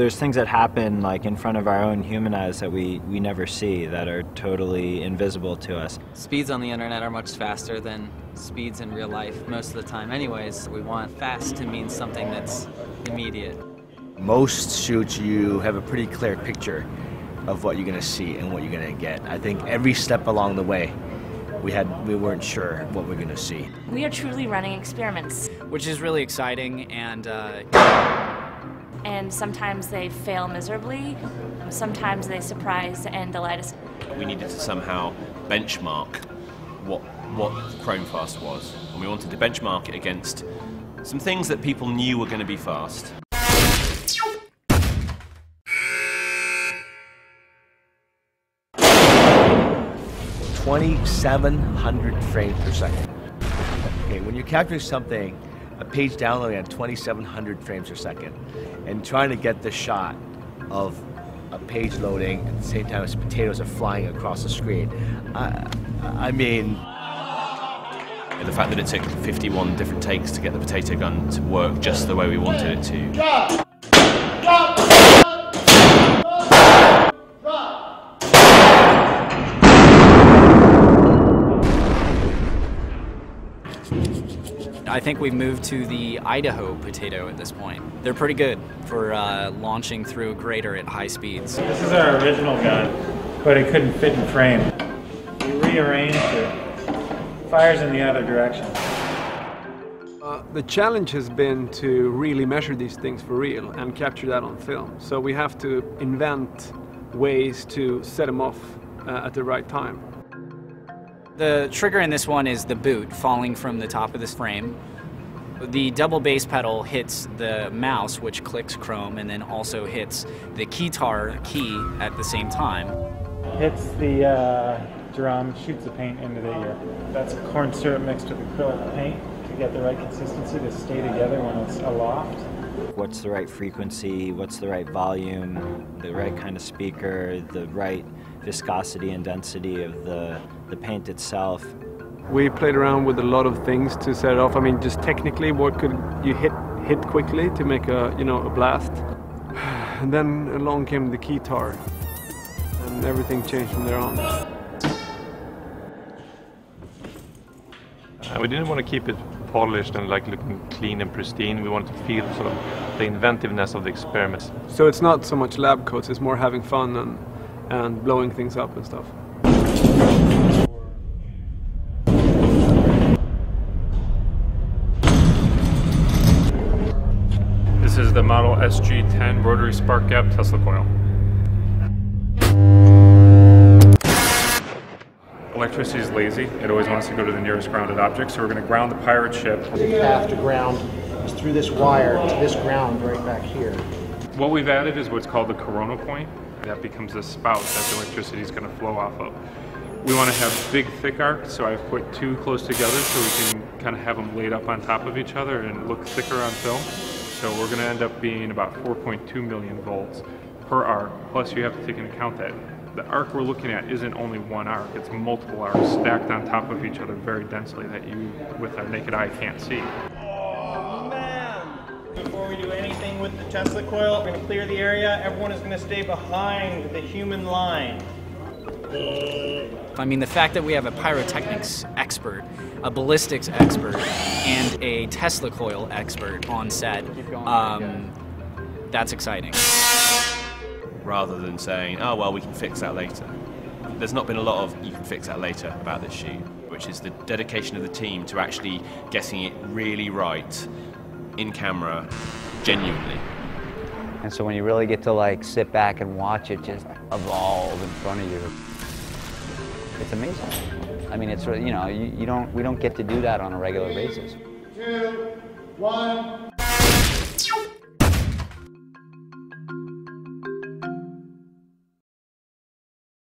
There's things that happen like in front of our own human eyes that we, we never see that are totally invisible to us. Speeds on the internet are much faster than speeds in real life most of the time anyways. We want fast to mean something that's immediate. Most shoots you have a pretty clear picture of what you're going to see and what you're going to get. I think every step along the way we had we weren't sure what we are going to see. We are truly running experiments. Which is really exciting and uh, and sometimes they fail miserably. Sometimes they surprise and delight us. We needed to somehow benchmark what what Chrome Fast was, and we wanted to benchmark it against some things that people knew were going to be fast. 2,700 frames per second. Okay, when you're capturing something, a page downloading at 2,700 frames per second, and trying to get the shot of a page loading at the same time as potatoes are flying across the screen, I, I mean. The fact that it took 51 different takes to get the potato gun to work just the way we wanted it to. I think we've moved to the Idaho potato at this point. They're pretty good for uh, launching through a grater at high speeds. This is our original gun, but it couldn't fit in frame. We rearranged it. Fires in the other direction. Uh, the challenge has been to really measure these things for real and capture that on film. So we have to invent ways to set them off uh, at the right time. The trigger in this one is the boot falling from the top of this frame. The double bass pedal hits the mouse, which clicks Chrome, and then also hits the keytar key at the same time. Hits the uh, drum, shoots the paint into the ear. That's corn syrup mixed with acrylic paint to get the right consistency to stay together when it's aloft. What's the right frequency? What's the right volume? The right kind of speaker? The right viscosity and density of the, the paint itself. We played around with a lot of things to set it off. I mean, just technically, what could you hit hit quickly to make a you know a blast? And then along came the keytar, and everything changed from there on. Uh, we didn't want to keep it polished and like looking clean and pristine. We wanted to feel sort of the inventiveness of the experiments. So it's not so much lab coats; it's more having fun and and blowing things up and stuff. Is the Model SG10 rotary spark gap Tesla coil. Electricity is lazy. It always wants to go to the nearest grounded object, so we're going to ground the pirate ship. The path to ground is through this wire to this ground right back here. What we've added is what's called the corona point. That becomes a spout that the electricity is going to flow off of. We want to have big thick arcs, so I've put two close together so we can kind of have them laid up on top of each other and look thicker on film. So we're going to end up being about 4.2 million volts per arc, plus you have to take into account that the arc we're looking at isn't only one arc, it's multiple arcs stacked on top of each other very densely that you, with a naked eye, can't see. Oh, man. Before we do anything with the Tesla coil, we're going to clear the area. Everyone is going to stay behind the human line. I mean, the fact that we have a pyrotechnics expert, a ballistics expert, and a Tesla coil expert on set, um, that's exciting. Rather than saying, oh, well, we can fix that later. There's not been a lot of you can fix that later about this shoot, which is the dedication of the team to actually getting it really right in camera genuinely. And so when you really get to like sit back and watch it just evolve in front of you, it's amazing. I mean, it's, you know, you, you don't, we don't get to do that on a regular basis. Two, one.